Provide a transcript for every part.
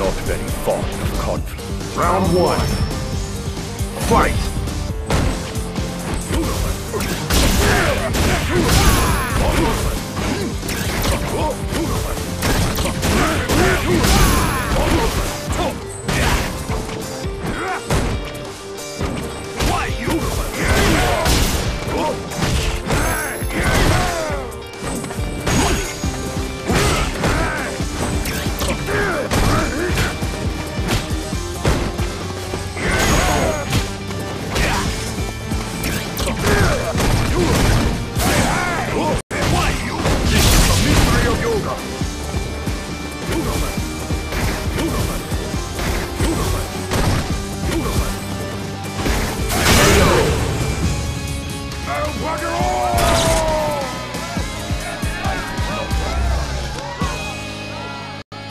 not very fond of conflict. Round one. Fight!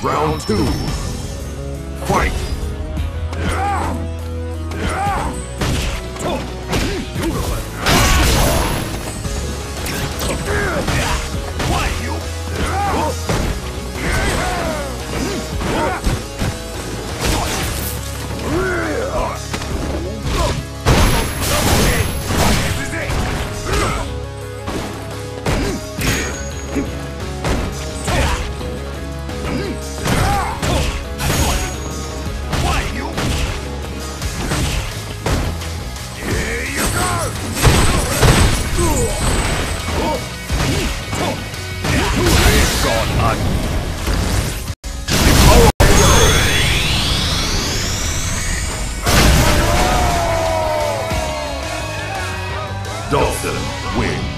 Round two. Fight! Dalton wins.